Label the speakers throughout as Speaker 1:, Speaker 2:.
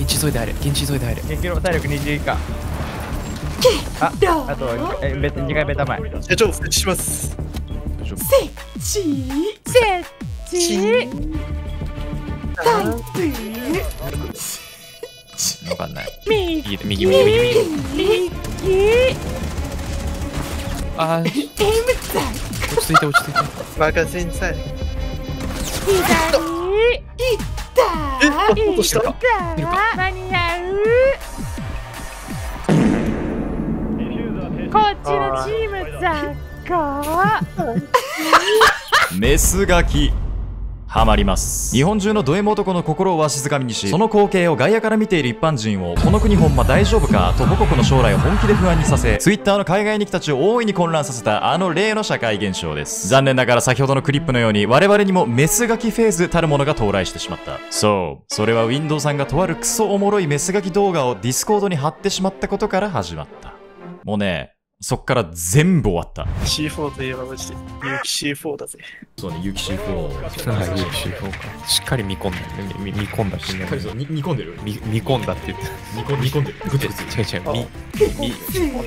Speaker 1: 現地急いで入れ現地急いで入れ
Speaker 2: 激ロ体力20以下。ああとえベ2回ベタ前
Speaker 3: 社長設置します。
Speaker 4: 設置タイ
Speaker 1: わかんない。
Speaker 4: プ右
Speaker 1: 右右右右
Speaker 4: 右
Speaker 1: あー落ち着い。て落ち着い。て
Speaker 3: 任せんさい。
Speaker 4: 左
Speaker 3: えあ落とした
Speaker 4: 左間に合う。こっちのチームザッコ
Speaker 5: メスガキハマります。日本中のド M 男の心をわしづかみにしその光景を外野から見ている一般人をこの国ほんま大丈夫か？と母国の将来を本気で不安にさせ Twitter の海外に来たちを大いに混乱させたあの例の社会現象です。残念ながら先ほどのクリップのように我々にもメスガキフェーズたるものが到来してしまった。そう。それは Windows さんがとあるクソおもろいメスガキ動画を Discord に貼ってしまったことから始まった。もうねそっから全部終わった。
Speaker 3: C4 といえばマジで有機 C4 だぜ。
Speaker 5: そうね、ユキシフォー。
Speaker 1: はいいいしそうか。しっかり見込んだみみ見込んだし
Speaker 5: しっかりそう、に煮込んでる
Speaker 1: 見見込んだって言って。
Speaker 5: 煮込煮込んでる。グツグツ。
Speaker 1: 違う違う見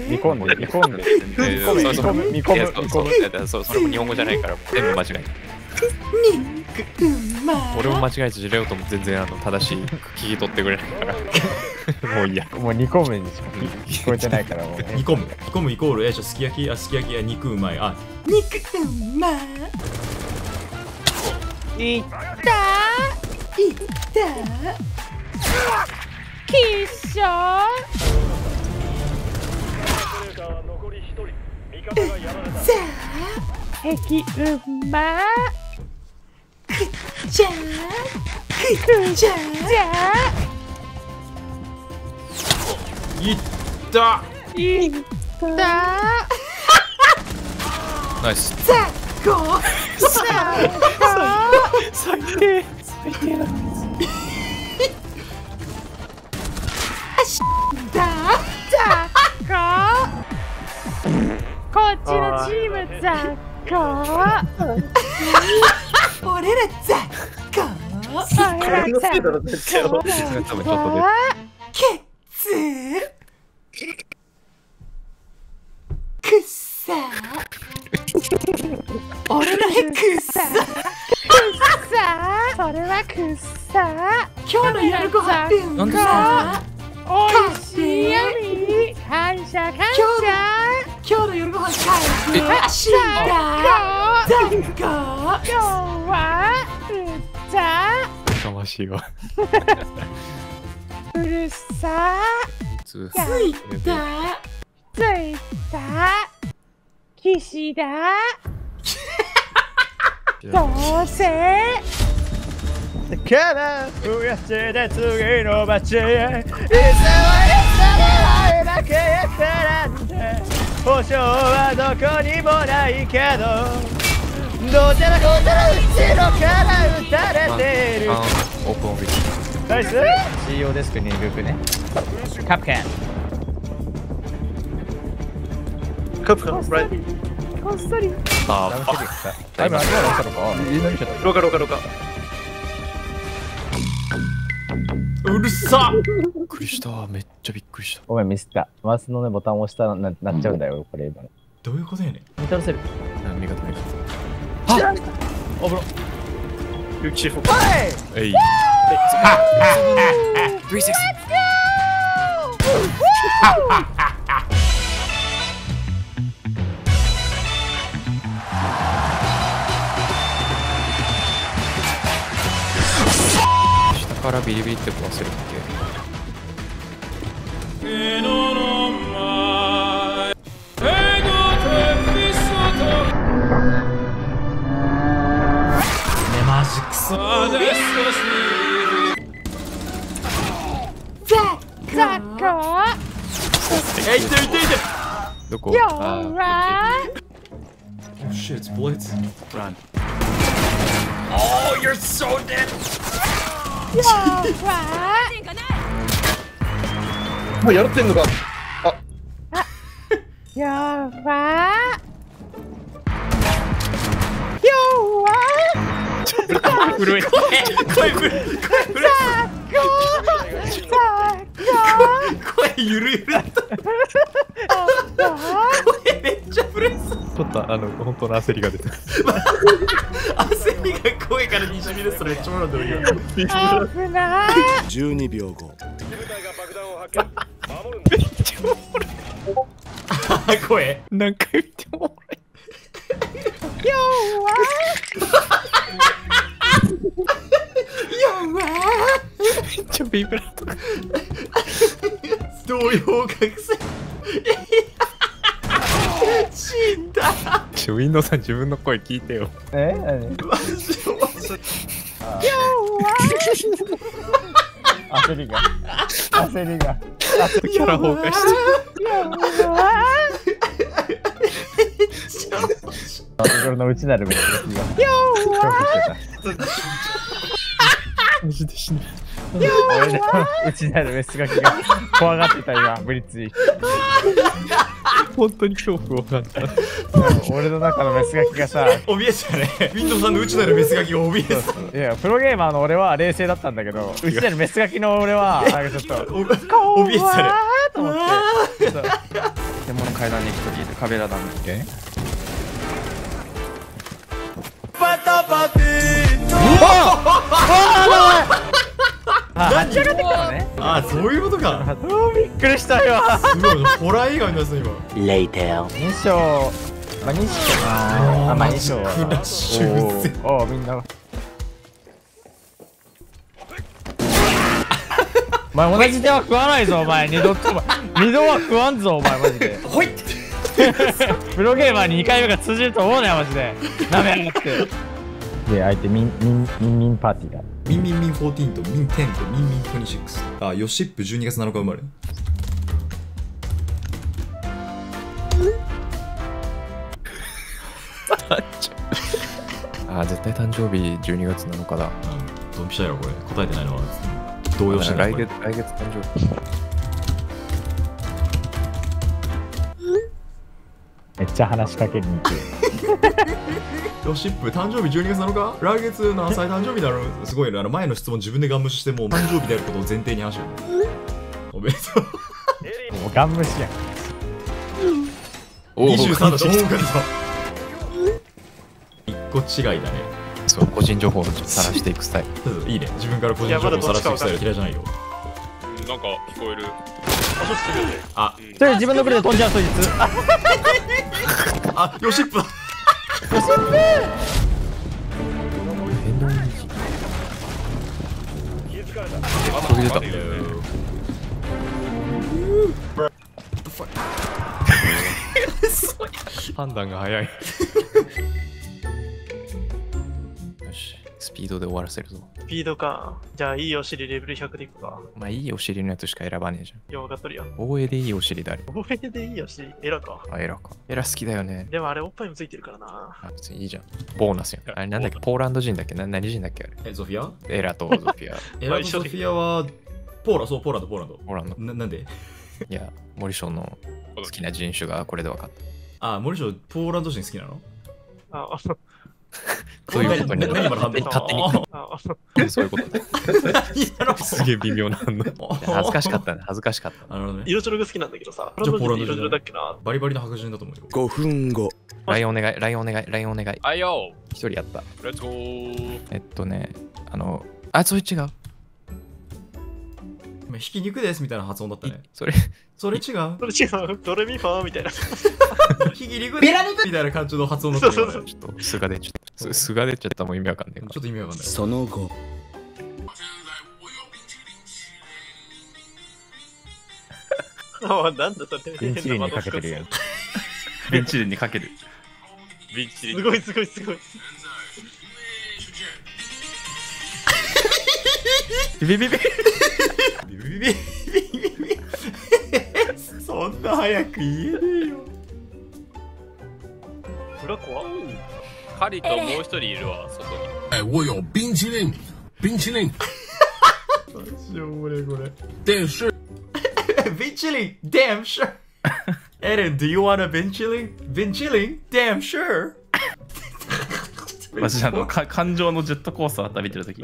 Speaker 2: 見込んで見込んで
Speaker 1: えーそうそう。
Speaker 2: 見込む見込む。
Speaker 1: そうそれも日本語じゃないから全部間違えた俺も間違えてジレオとも全然あの正しい聞き取ってくれないから。もういいや
Speaker 2: もう煮込むにしか聞こえてないからもう
Speaker 5: 煮込む。煮込むイコール、え、じゃあすき焼き、あ、すき焼きや肉うまい。あ、
Speaker 4: 肉うまい。ったいったキッショさあ敵うまくっちゃくっちゃじゃ
Speaker 5: いった
Speaker 4: いった
Speaker 1: ナイス。
Speaker 4: さあこうさあこう
Speaker 1: 最低。最低。だ
Speaker 4: だザッコこっちのチームザッコ俺らザッコ俺らザッコ
Speaker 3: 絶対
Speaker 1: 多分ちょっと
Speaker 4: ケツくっさ俺らくっさくっさそれはくっさ今日の夜ご飯
Speaker 1: なんで
Speaker 4: おいしいやみ感謝感謝今日の夜ご飯帰るあしだザッコ今日はうざ
Speaker 1: かましいわ。
Speaker 4: うるさついた。ついた。岸田 どうせ。
Speaker 2: から増やして次の街へいつもいつで会えなきゃなんて。保証はどこにもないけどどうちゃらこうちゃら後ろから撃たれてる。
Speaker 1: あオープンオフィス
Speaker 2: ナイス。CEO デスクに行くね。カプケン
Speaker 3: カプカン、ライ
Speaker 4: こっそり。
Speaker 1: あ
Speaker 2: ダウンしてきた。あ今何したのか何したの
Speaker 3: ロカロカロカ。
Speaker 5: うるさ
Speaker 1: びっくりしためっちゃびっくりした
Speaker 2: ごめんミスったマウスのねボタンを押したらななっちゃうんだよこれ今の
Speaker 5: どういうことやねん。
Speaker 2: 見取らせる
Speaker 1: あ味方味方
Speaker 2: お風呂
Speaker 3: 有機 C4。
Speaker 1: えい。下からビリビリって壊せるっ
Speaker 5: ねマジクソ。
Speaker 4: ザザッコ
Speaker 5: え、いていていて。
Speaker 1: けどこ
Speaker 4: 今日
Speaker 1: あ
Speaker 4: は
Speaker 5: Oh shit, it's bullets.
Speaker 1: Run.
Speaker 5: Oh, you're so dead.
Speaker 4: 今日は
Speaker 3: もうやってんのか。
Speaker 4: 今日は今
Speaker 1: 震え
Speaker 5: 声震え
Speaker 4: ザッコザ
Speaker 5: ゆるゆる。だった声めっちゃブレス
Speaker 1: ちょっとあの本当の焦りが出てる
Speaker 5: 焦りが声からにじみ出すとめっちゃおもろいんだけど
Speaker 4: 危ない
Speaker 6: 12秒後
Speaker 5: 声。
Speaker 1: 何回見てもおもろい
Speaker 5: 洋学生。死んだ。
Speaker 1: ちょウィンドさん自分の声聞いてよ。
Speaker 2: え？
Speaker 5: マジマジ
Speaker 2: 焦りが。焦りが。
Speaker 1: キャラ崩壊して
Speaker 2: アルゴルの内なるべが内なるきが怖がってた今ブリッツに
Speaker 1: 本当に恐怖を感じた。
Speaker 2: 俺の中のメスガキがさ
Speaker 5: 怯えてたね。ウィンドウさんの内なるメスガキが怯えてた。
Speaker 2: いやプロゲーマーの俺は冷静だったんだけど内なるメスガキの俺はなんかちょっと
Speaker 5: お怯えてたね。
Speaker 2: と思って。
Speaker 7: でも階段に一人いる壁ラダン
Speaker 1: え
Speaker 2: あ立ち上がってきたのね
Speaker 5: ああそういうことか。
Speaker 2: あびっくりしたよ
Speaker 5: すごいホラー映画になった今。
Speaker 2: 2章まあ2章かな。あまあ2章は
Speaker 5: クラッシュ
Speaker 2: おーおーみんな。お前同じ手は食わないぞお前。二度とお前二度は食わんぞお前マジで。
Speaker 5: ほい
Speaker 2: プロゲーマーに2回目が通じると思うなよマジで。なめやがって。で相手ミンミンミンミンパーティーだ
Speaker 5: ミンミンミン14とミン10とミンミン26あヨシップ12月7日生まれ。
Speaker 1: あー絶対誕生日12月7日だ。
Speaker 5: うん。ドンピシャやろこれ。答えてないのは動揺してない
Speaker 1: 来月来月誕生日。
Speaker 2: めっちゃ話しかけに行く
Speaker 5: ヨシップ誕生日12月7日来月何歳誕生日だろう？すごいね。あの前の質問自分でガン無視してもう誕生日であることを前提に話してる。おめでとう。
Speaker 2: もうガン無視やん。
Speaker 1: おー
Speaker 5: 23だと思うからさ一個違いだね。
Speaker 1: そう個人情報をさらしていくスタイル。
Speaker 5: いいね。自分から個人情報をさらしていくスタイル嫌いじゃない。よ
Speaker 8: なんか聞こえる。
Speaker 5: あ
Speaker 2: それ自分の国で飛んじゃうそいつ。あ
Speaker 5: あヨシップだ
Speaker 1: び出た判断が早い ピードで終わらせるぞ。
Speaker 9: スピードか。じゃあ、いいお尻レベル100でいくか。
Speaker 1: まあいいお尻のやつしか選ばねえじゃん。
Speaker 9: よう分かっとるよ。
Speaker 1: 大江でいいお尻だれ
Speaker 9: おえでいいお尻。エラか。
Speaker 1: あエラか。エラ好きだよね。
Speaker 9: でもあれおっぱいもついてるからな。
Speaker 1: あ別にいいじゃん。ボーナスやんあれなんだっけ？ポーランド人だっけ？な何人だっけあれ？
Speaker 5: えゾフィア？
Speaker 1: エラとゾフィア。
Speaker 5: エラとソフィアはポーラそうポーランドポーランド
Speaker 1: ポーランド。
Speaker 5: ななんで？
Speaker 1: いや森章の好きな人種がこれで分かっ
Speaker 5: あ森翔ポーランド人好きなの？
Speaker 9: あ、あ、
Speaker 1: たそういうことになる。勝手に。そういうこと すげえ微妙な反応。恥ずかしかったね。恥ずかしかった。
Speaker 5: なるほどね。
Speaker 9: 色白が好きなんだけどさ。
Speaker 5: じゃあポーランド
Speaker 9: 色白だっけな？
Speaker 5: バリバリの白人だと思うよ。
Speaker 6: 5分後。
Speaker 1: LINE お願い。LINE お願い。LINE お願い。
Speaker 8: あいよ
Speaker 1: 一人やった。
Speaker 8: レッツゴー
Speaker 1: えっとねあのあそれ違う。
Speaker 5: 今ひき肉ですみたいな発音だったね。
Speaker 1: それ
Speaker 5: それ違う？
Speaker 9: それ違う？ドレミファーみたいな。
Speaker 5: ひき肉ですみたいな感じの発音だったね
Speaker 9: そうそう。
Speaker 1: ちょっと素が出ちゃった。す素が出ちゃった。もう意味わかんない。
Speaker 5: ちょっと意味わかんない。
Speaker 6: その後。
Speaker 9: あ、なんだそれ。
Speaker 2: ビンチリンにかけてるやん。
Speaker 7: ベンチリンにかける。
Speaker 8: ビンチリ
Speaker 9: すごいすごいすごい。
Speaker 1: ビビビビ
Speaker 5: ビビビビビそんな早く言えねよ。
Speaker 9: は
Speaker 8: カ ともう一人いるわ、そこに。
Speaker 10: え、我有冰淇淋冰淇淋
Speaker 5: どうしよう、俺これ。でんしゅ。冰淇淋 damn sure!
Speaker 7: ン、マジであのか感情のジェットコースターだった見てるとき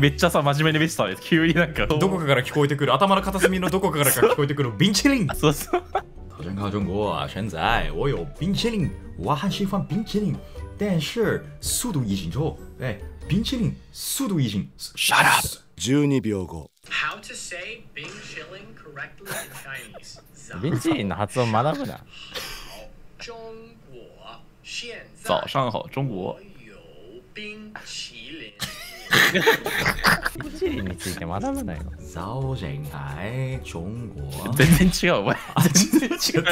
Speaker 7: めっちゃさ真面目に見てたのに急になんか
Speaker 5: どこかから聞こえてくる頭の片隅のどこかから聞こえてくる冰淇淋
Speaker 7: そうそう
Speaker 5: 早上好，中国！现在我有冰淇淋，我很喜欢冰淇淋，但是速度已经错。哎，冰淇淋速度已经。Shut
Speaker 6: up！12 秒後
Speaker 11: How to say Bing Shilling correctly in Chinese?
Speaker 2: ビンチリンの発音学ぶな。
Speaker 11: 中国现在
Speaker 7: 早上好中国
Speaker 11: 有冰淇淋。
Speaker 2: ビンチリンについて学ぶなよ。
Speaker 5: 早上海，中国。
Speaker 7: 全然違うお前全然違う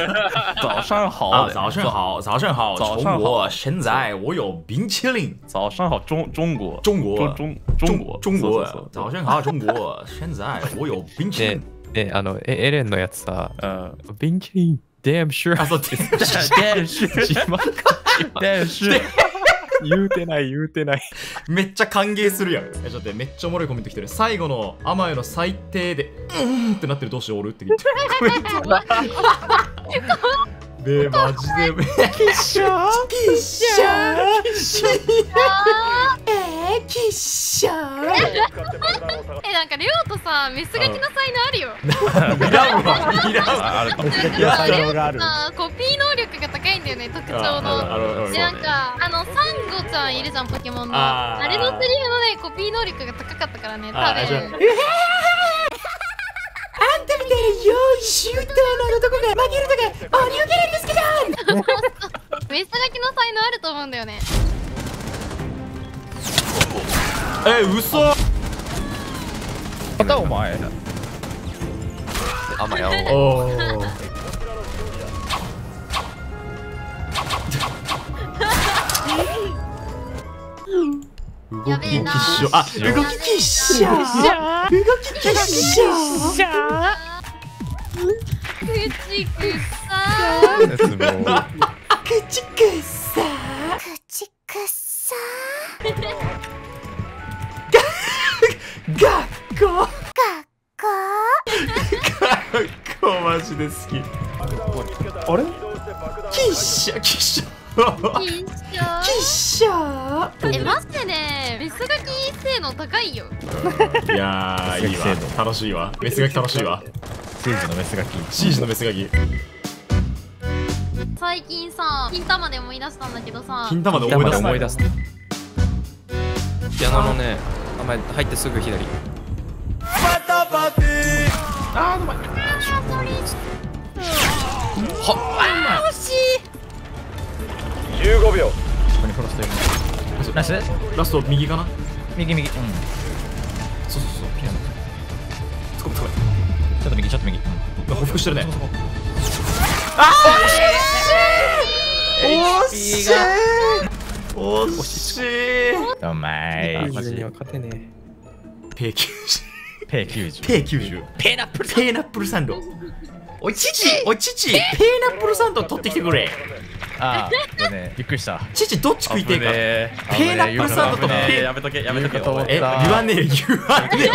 Speaker 7: 早上好
Speaker 5: 啊，早上好，早上好，
Speaker 7: 早上好
Speaker 5: 中国！现在我有冰淇淋，
Speaker 7: 早上好中中国
Speaker 5: 中国
Speaker 7: 中中中国
Speaker 5: 中国
Speaker 7: そうそうそう！
Speaker 5: 早上好，中国！现在我有冰淇
Speaker 1: で
Speaker 5: 淋。、
Speaker 1: で、あの、えエレンのやつさ、
Speaker 7: うん
Speaker 1: ビンキリン、damn sure
Speaker 5: あ、そうです。
Speaker 7: 電視電視
Speaker 1: 言うてない言うてない。
Speaker 5: めっちゃ歓迎するやん。え、ちょっとめっちゃおもろいコメント来てる。最後の甘えの最低で、うーんってなってるどうしておるって言って。で、マジで。きっしょきっしょ
Speaker 3: えー、きっしょ
Speaker 12: えなんかレオとさメスガキの才能あるよ
Speaker 5: いらんわ。いらんわ。
Speaker 7: あるかも
Speaker 2: いや、才能がある。
Speaker 12: さコピー能力が高いね特徴の。でなんかあのサンゴちゃんいるじゃんポケモンの。
Speaker 5: あ
Speaker 12: れのセリフのねコピー能力が高かったからね多分。
Speaker 3: あ。んたみたいな用意周到な男が負けるとか鬼受けなんですけど。
Speaker 12: メスガキの才能あると思うんだよね。
Speaker 5: え、嘘。
Speaker 2: またお前。
Speaker 1: 甘や
Speaker 5: お動
Speaker 12: やべえな。
Speaker 5: ききっしょ。あ、動ききっしょ。動ききっしょ。
Speaker 12: くちくさ
Speaker 1: 絶望。
Speaker 3: くちくさ
Speaker 12: 口くさ
Speaker 3: 学校。
Speaker 5: 学校。マジで好き。
Speaker 2: あれ？
Speaker 5: きっしょ、きっしょ。
Speaker 12: きっしょ。
Speaker 3: きっしょ。
Speaker 12: えマジでね。メスガキ性能高いよ
Speaker 5: いやー、いいわ。楽しいわ。メスガキ楽しいわ。
Speaker 2: シーズのメスガキ。
Speaker 5: シージのメスガキ。
Speaker 12: 最近さ金玉で思い出したんだけどさ
Speaker 5: 金玉で思い出す。
Speaker 1: 思い出す。ピアノのね、甘え入ってすぐ左。
Speaker 2: ナイス？
Speaker 5: ラスト右かな？
Speaker 2: 右右。うん。
Speaker 5: そうそうそう。
Speaker 2: ちょっと右、ちょっと右。うん。
Speaker 5: 報復してるね。
Speaker 2: 惜しい
Speaker 5: 惜しい。
Speaker 2: お前。
Speaker 1: マジには勝てね
Speaker 5: ペー90。
Speaker 2: ペイ90。
Speaker 5: ペー90。ペーナップルペーナップルサンド。おい、父おい、父ペーナップルサンド取ってきてくれ。
Speaker 2: ああ、ね、びっくりした。
Speaker 5: 父どっち食いてえか。
Speaker 7: え。
Speaker 5: ペーナップルサンドと
Speaker 7: え。
Speaker 5: ペー。
Speaker 7: やめとけやめとけ。
Speaker 5: え、言
Speaker 2: た
Speaker 5: わねえよ、言わねえよ。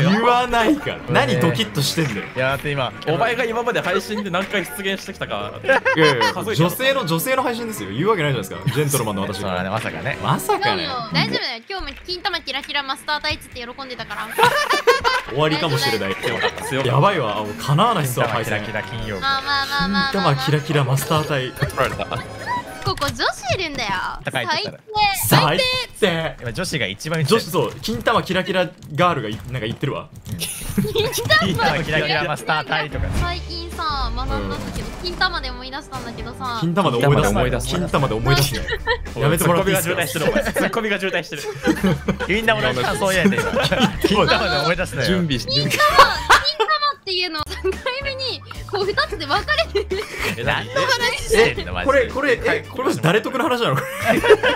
Speaker 5: 言わないから。何ドキッとしてんだよ。
Speaker 2: いや、だって今、
Speaker 7: お前が今まで配信で何回出現してきたか
Speaker 5: いやいや女性の女性の配信ですよ。言うわけないじゃないですか。ジェントルマンの私
Speaker 2: そうだね、
Speaker 5: が。
Speaker 2: まさかね。
Speaker 5: まさかね。
Speaker 12: 大丈夫だよ今日も金玉キラキラマスタータイツって喜んでたから
Speaker 5: 終わりかもしれない。やばいわ。もう叶わないっすわ、配信
Speaker 2: キラキ。ラ金曜日。
Speaker 12: まあまあまあまあ
Speaker 5: 金玉キラキラマスター隊。
Speaker 1: 取られた。
Speaker 12: ここ女子いるんだよ。
Speaker 2: 高い
Speaker 12: 最
Speaker 2: とこ
Speaker 12: 低。
Speaker 5: 最低。
Speaker 2: 今、女子が一番
Speaker 5: 女子そう、金玉キラキラガールがいなんか言ってるわ。
Speaker 2: 金玉。キラキラマスター隊とか。ね。
Speaker 12: 最近さ学んだんだけど、金玉で思い出したんだけどさ。
Speaker 5: 金玉で思い出す。
Speaker 1: 金玉で思い出す
Speaker 5: 金玉で思い出すね。やめてもらっていいですか？
Speaker 7: ツッコミが渋滞してる。お前ツッコミが渋滞してる。
Speaker 2: みんな同じ感想やね今。金玉で思い出すのよ。
Speaker 1: 準備し、準備
Speaker 12: 金玉こう2つで分かれてる
Speaker 2: え、何？の話してんの？マジで
Speaker 5: これ、これ、え、これマジ誰得の話なの？こ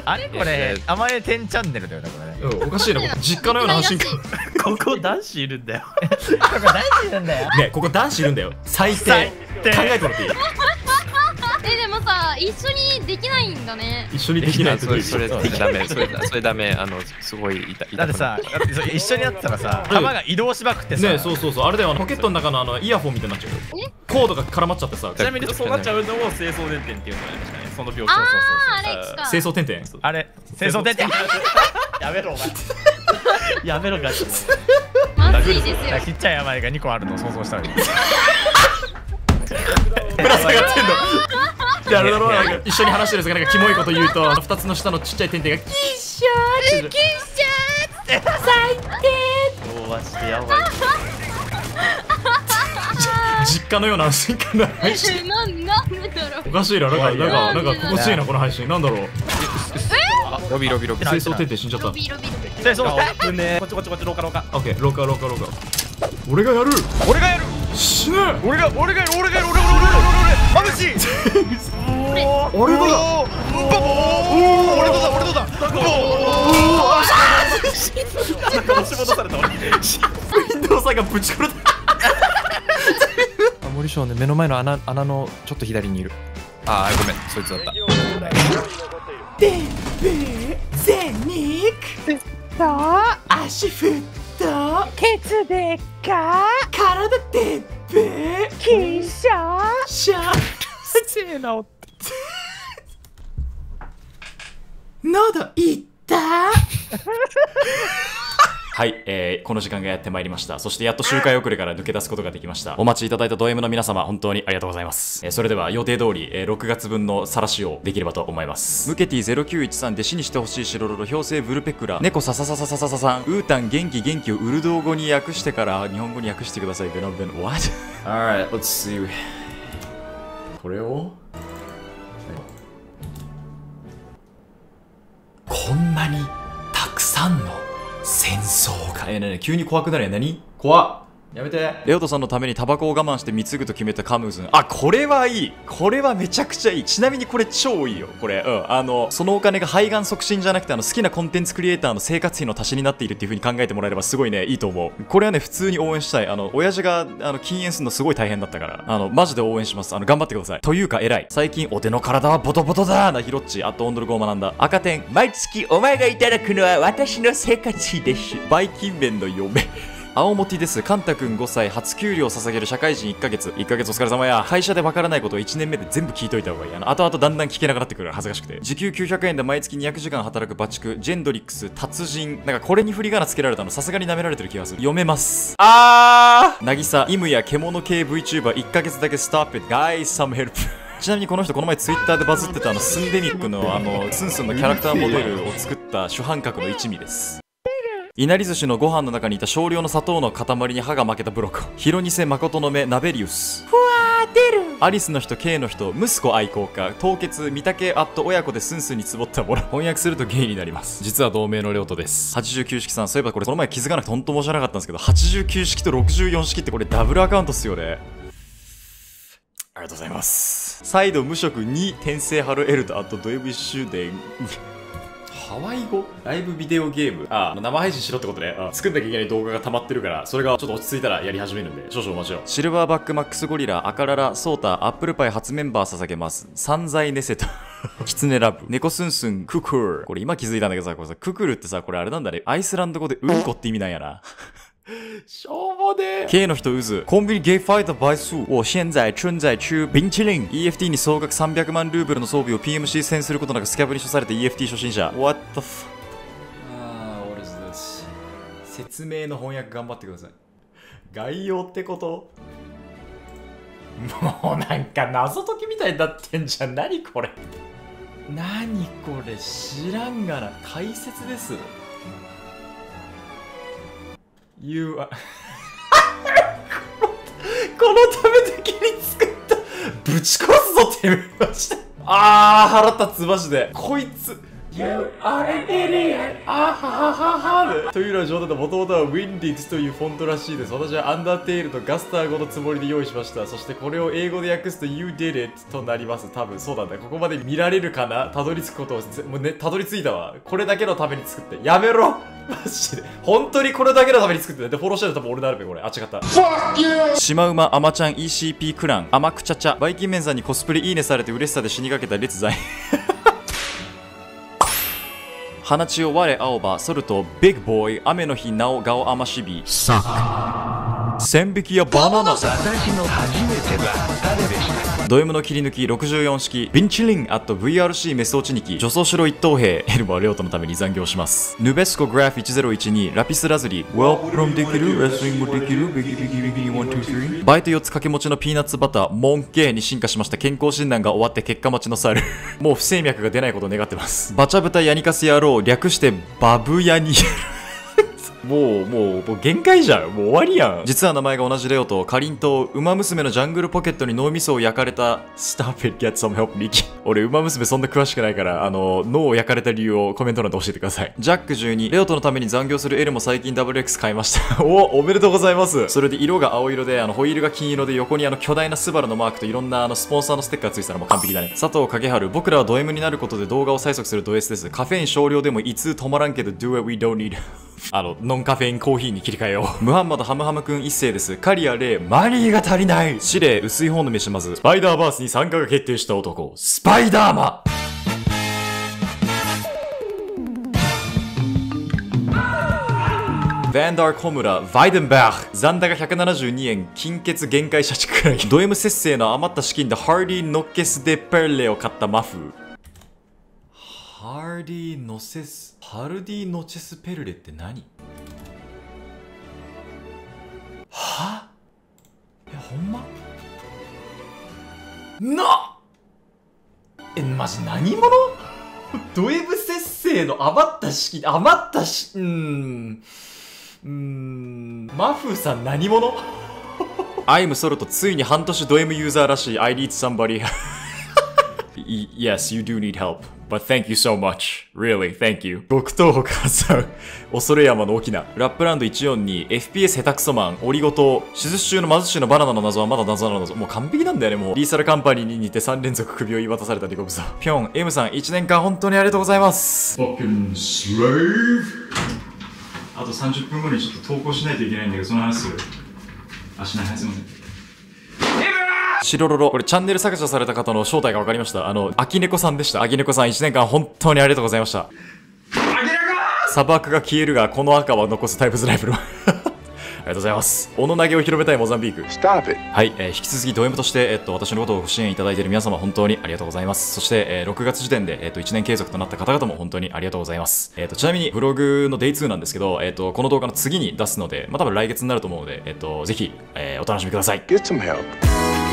Speaker 2: あれこれ、甘え10チャンネルだよね、これね。
Speaker 5: れ。うん、おかしいな。ここ 実家のような話。ね、
Speaker 7: ここ男子いるんだよ
Speaker 2: これ大事なんだよ。
Speaker 5: ここ男子いるんだよ。最低。考
Speaker 2: 最低
Speaker 5: えてもらっていい？
Speaker 12: 一緒にできないんだね。
Speaker 5: 一緒にできない
Speaker 1: それ それそれダメそれそれダメあのすごい痛痛
Speaker 2: だってさだってそれ一緒にやってたらさ弾が移動しまくってさ。
Speaker 5: ねそうそうそう。あれだよポケットの中のあのイヤホンみたいになっちゃう。よコードが絡まっちゃってさ。
Speaker 7: ちなみにそうなっちゃうのを清掃電点っていうのがありましたね。その病気
Speaker 12: あああれ
Speaker 5: 清掃点々。
Speaker 2: あれ清掃出てやめろお前。
Speaker 7: やめろガチ
Speaker 12: まずいですよ。
Speaker 2: ちっちゃい病が2個あるのを想像したのに
Speaker 5: ぶら下がってんのであれだろなんか。一緒に話してるやつがなんかキモいこと言うとあの2つの下のちっちゃい点々がキッシャーって。
Speaker 3: キッシャー最低。
Speaker 7: もうマジでやばい。
Speaker 5: 実家のような安心感の配信
Speaker 12: なんなんでだろう。
Speaker 5: おかしいななんかなんかなんか心地いいなこの配信。なんだろう。
Speaker 1: ロビロビロビ
Speaker 5: 清掃点々死んじゃった
Speaker 12: ロビロビロビ
Speaker 2: 清掃
Speaker 7: 危ねえこっちこっちこっち廊下廊下
Speaker 5: オッケー廊下廊下廊下俺がやる
Speaker 2: 俺がやる
Speaker 5: 死ね
Speaker 2: 俺が俺がやる俺がやる俺がやる俺がやる俺がやる眩しい。
Speaker 5: 俺だ。
Speaker 2: おお俺とだ俺とだ。
Speaker 7: なんか押し戻された俺
Speaker 5: ウィンドウさんがぶち殺れた
Speaker 1: あ森少年目の前の穴穴のちょっと左にいる。あーごめん。そいつだった。
Speaker 3: でべゼニック
Speaker 4: さあ
Speaker 3: 足振った
Speaker 4: ケツでっか
Speaker 3: 体でっべ
Speaker 4: キッシャー？
Speaker 3: シャー。
Speaker 2: せえなお
Speaker 3: 喉いっ。た
Speaker 5: はい、えーこの時間がやってまいりました。そしてやっと周回遅れから抜け出すことができました。お待ちいただいたド M の皆様、本当にありがとうございます。えーそれでは予定通り、えー6月分の晒しをできればと思います。ムケティ0913弟子にしてほしいシロロロ、妖精ブルペクラ、猫サササササササさん、ウータン元気元気をウルドー語に訳してから日本語に訳してください。ベノベノ、what? Alright, let's see. これを？こんなにたくさんの戦争か。えー、なに？急に怖くなるやん。何怖っ。やめて。レオトさんのためにタバコを我慢して貢ぐと決めたカムズン。あ、これはいい。これはめちゃくちゃいい。ちなみにこれ超いいよ。これ。うん。あの、そのお金が肺がん促進じゃなくて、あの、好きなコンテンツクリエイターの生活費の足しになっているっていう風に考えてもらえればすごいね、いいと思う。これはね、普通に応援したい。あの、親父が、あの、禁煙するのすごい大変だったから、あの、マジで応援します。あの、頑張ってください。というか、偉い。最近、お手の体はボトボトだなヒロッチ。あと、オンドル語を学んだ。赤点。毎月お前がいただくのは私の生活費です。バイキンメンの嫁。青モティです。カンタくん5歳、初給料を捧げる社会人1ヶ月。1ヶ月お疲れ様や。会社でわからないことを1年目で全部聞いといた方がいい。あの、後々だんだん聞けなくなってくる恥ずかしくて。時給900円で毎月200時間働くバチク、ジェンドリックス、達人。なんかこれに振り仮名つけられたのさすがに舐められてる気がする。読めます。あー渚、イムや獣系 VTuber1 ヶ月だけストップ。Guys, some help. ちなみにこの人この前ツイッターでバズってたあのスンデミックのあのスンスンのキャラクターモデルを作った主犯格の一味ですいなり寿司のご飯の中にいた少量の砂糖の塊に歯が負けたブロコヒロニセ誠の目ナベリウス。
Speaker 3: ふわー出る。
Speaker 5: アリスの人 K の人息子愛好家凍結御嶽アット親子でスンスンにつぼったボラ翻訳するとゲイになります。実は同名のレオトです。89式さんそういえばこれこの前気づかなくて本当申し訳なかったんですけど89式と64式ってこれダブルアカウントっすよね。ありがとうございます。再度無職2転生ハルエルドあとドエブ終電。ハワイ語？ライブビデオゲーム？あ、生配信しろってことね。あ作んなきゃいけない動画が溜まってるから、それがちょっと落ち着いたらやり始めるんで、少々お待ちを。シルバーバックマックスゴリラ、アカララ、ソータ、アップルパイ初メンバー捧げます。散財ネセと。キツネラブ、猫スンスン、ククル。これ今気づいたんだけどさ、これさ、ククルってさ、これあれなんだね。アイスランド語でうんこって意味なんやな。しょうもね K の人渦。コンビニゲイファイター倍数を現在存在中。冰淇淋 EFT に総額300万ルーブルの装備を PMC 戦することなくスキャブに処された EFT 初心者。What the f あー what is this 説明の翻訳頑張ってください。概要ってこと？もうなんか謎解きみたいになってんじゃん。何これ？何これ？知らんがな。解説です You are このためだけに作ったぶち殺すぞってめえましてあー腹立つマジで。こいつ You are an idiot! あははははというのは冗談でもともとは Windit というフォントらしいです。私はアンダーテールとガスター語のつもりで用意しました。そしてこれを英語で訳すと You did it となります。多分そうなんだ。ここまで見られるかな？たどり着くことをもうねたどり着いたわ。これだけのために作って。やめろマジで。本当にこれだけのために作ってた。でフォローしてるの多分俺だるべこれ。あ違った。シマウマアマちゃん ECP クランアマクチャチャ。バイキンメンさんにコスプレいいねされて嬉しさで死にかけた列在花千代我青葉ソルトビッグボーイ雨の日なお顔甘しび。千匹やバナナド M の切り抜き64式ビンチリン at VRC メス落ち2機女装城一等兵。エルバーレオトのために残業します。ヌベスコグラフ1012ラピスラズリ Well from できるレスリングもできるビキビキビキ123バイト4つ掛け持ちのピーナッツバターモンケーに進化しました。健康診断が終わって結果待ちの猿。もう不整脈が出ないことを願ってます。バチャブタヤニカス野郎略してバブヤニもう、もう、もう限界じゃん。もう終わりやん。実は名前が同じレオと、かりんとう、馬娘のジャングルポケットに脳みそを焼かれた、Stop it, get some help, ミキ。俺、馬娘そんな詳しくないから、あの、脳を焼かれた理由をコメント欄で教えてください。ジャック12、レオとのために残業する L も最近 WX 買いました。お、おめでとうございます。それで色が青色で、あの、ホイールが金色で、横にあの、巨大なスバルのマークといろんなあの、スポンサーのステッカーついてたらもう完璧だね。佐藤影春、僕らはド M になることで動画を催促するド S です。カフェイン少量でもいつ止まらんけど、do what we don't need. あの、ノンカフェインコーヒーに切り替えよう。ムハンマドハムハムくん一世です。カリアレイ、マニーが足りない司令、薄い方の飯まず。スパイダーバースに参加が決定した男、スパイダーマンヴァンダーコムラ、ヴァイデンバーグ、残高172円、金欠限界社畜くらい。ド M 節制の余った資金でハーディーノッケス・デ・ペルレを買ったマフ。ハーディーノセス、ハルディノチェス・ペルレって何？は？え、ほんま？な？え、マジ何者？ド M 節制の余った資金、余ったし、うーん。うーん。マフーさん何者？アイムソルトついに半年ド M ユーザーらしい I need somebody. Yes, you do need help. But thank you so much. Really, thank you. 極東北さん、恐山の沖縄。ラップランド142、FPS 下手くそマン、オリゴ糖、手術中の貧しいのバナナの謎はまだ謎なの謎。もう完璧なんだよね、もう。リーサルカンパニーに似て3連続首を言い渡されたリコブザ。ピョン、M さん、1年間本当にありがとうございます。
Speaker 10: Fucking slave.
Speaker 5: あと30分後にちょっと投稿しないといけないんだけど、その話する。あ、しない、はい、すいません。シロロロ、これチャンネル削除された方の正体が分かりました。あの、アキネコさんでした。アキネコさん1年間本当にありがとうございました。砂漠が消えるが、この赤は残すタイプズライブの。ありがとうございます。斧投げを広めたいモザンビーク。はい、えー引き続きド M として、えっと、私のことをご支援いただいている皆様、本当にありがとうございます。そして、えー6月時点で、えっと、1年継続となった方々も本当にありがとうございます。えっと、ちなみに、ブログの Day2 なんですけど、えっと、この動画の次に出すので、まあ、多分来月になると思うので、えっと、ぜひ、えーお楽しみください。
Speaker 10: Get some help.